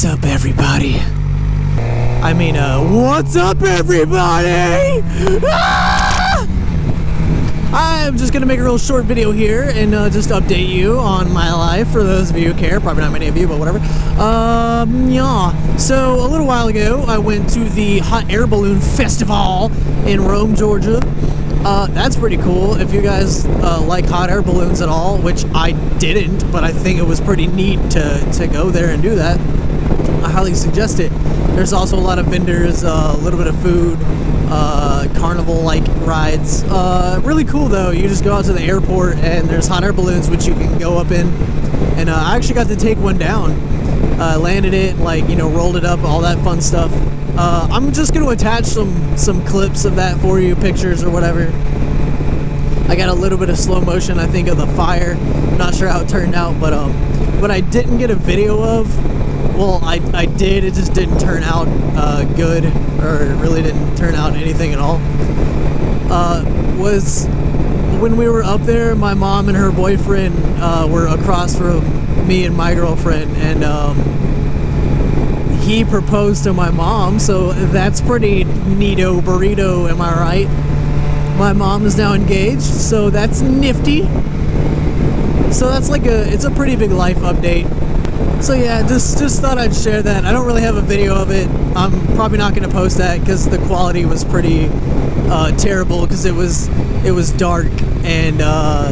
What's up, everybody? I mean, uh, what's up, everybody? Ah! I'm just gonna make a real short video here and uh, just update you on my life for those of you who care. Probably not many of you, but whatever. Um, yeah. So a little while ago, I went to the Hot Air Balloon Festival in Rome, Georgia. Uh, that's pretty cool. If you guys uh, like hot air balloons at all, which I didn't, but I think it was pretty neat to, to go there and do that, I highly suggest it. There's also a lot of vendors, uh, a little bit of food, uh, carnival-like rides. Uh, really cool though. You just go out to the airport and there's hot air balloons which you can go up in. And uh, I actually got to take one down. Landed it, like you know, rolled it up, all that fun stuff. Uh, I'm just going to attach some some clips of that for you, pictures or whatever. I got a little bit of slow motion, I think, of the fire. Not sure how it turned out, but um, what I didn't get a video of, well, I, I did, it just didn't turn out uh, good, or really didn't turn out anything at all, uh, was when we were up there, my mom and her boyfriend uh, were across from me and my girlfriend, and um, he proposed to my mom, so that's pretty neato burrito, am I right? My mom is now engaged, so that's nifty. So that's like a, it's a pretty big life update. So yeah, just just thought I'd share that. I don't really have a video of it. I'm probably not going to post that because the quality was pretty uh, terrible because it was it was dark and uh,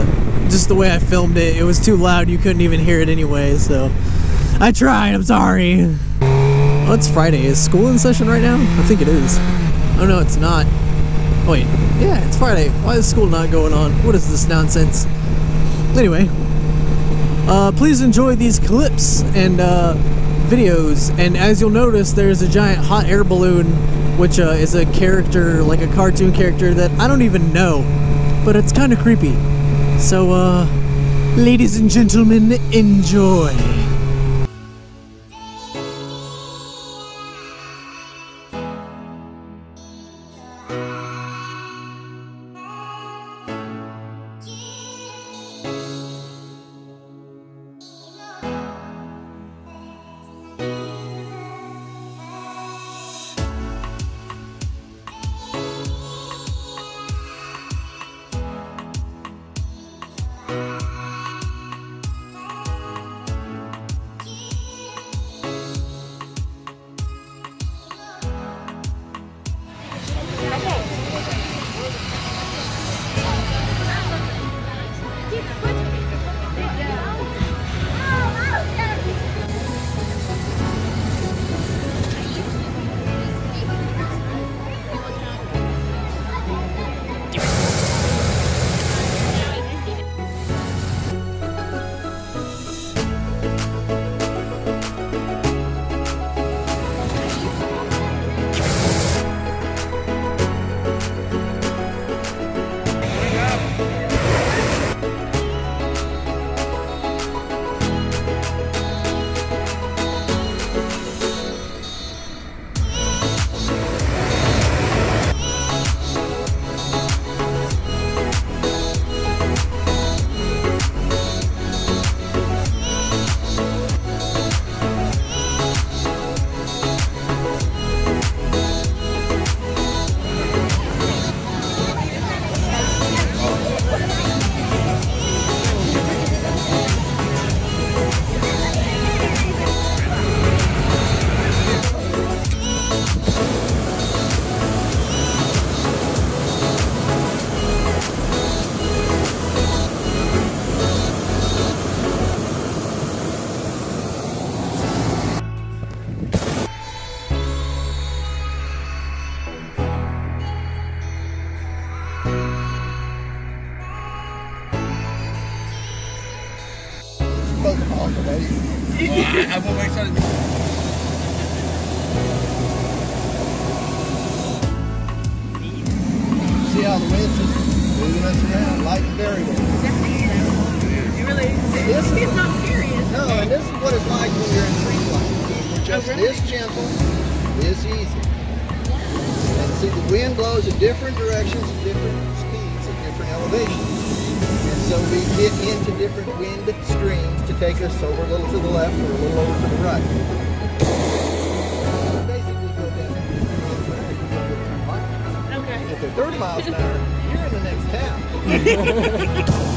just the way I filmed it, it was too loud. You couldn't even hear it anyway. So I tried. I'm sorry. Oh, it's Friday. Is school in session right now? I think it is. Oh no, it's not. Wait, yeah, it's Friday. Why is school not going on? What is this nonsense? Anyway, uh, please enjoy these clips and uh, videos. And as you'll notice, there's a giant hot air balloon, which uh, is a character, like a cartoon character that I don't even know, but it's kind of creepy. So, uh, ladies and gentlemen, enjoy. I will make sure to See how the wind's just moving us around, light and variable. You really, This it's not scary. is it? No, and this is what it's like when you're in tree flight. We're just Oh, really? this gentle, this easy. And see, the wind blows in different directions, at different speeds, at different elevations. So we get into different wind streams to take us over a little to the left or a little over to the right. Uh, basically go down there, you go miles an hour, you go to turn right. Okay. If they're 30 miles an hour, you're in the next town.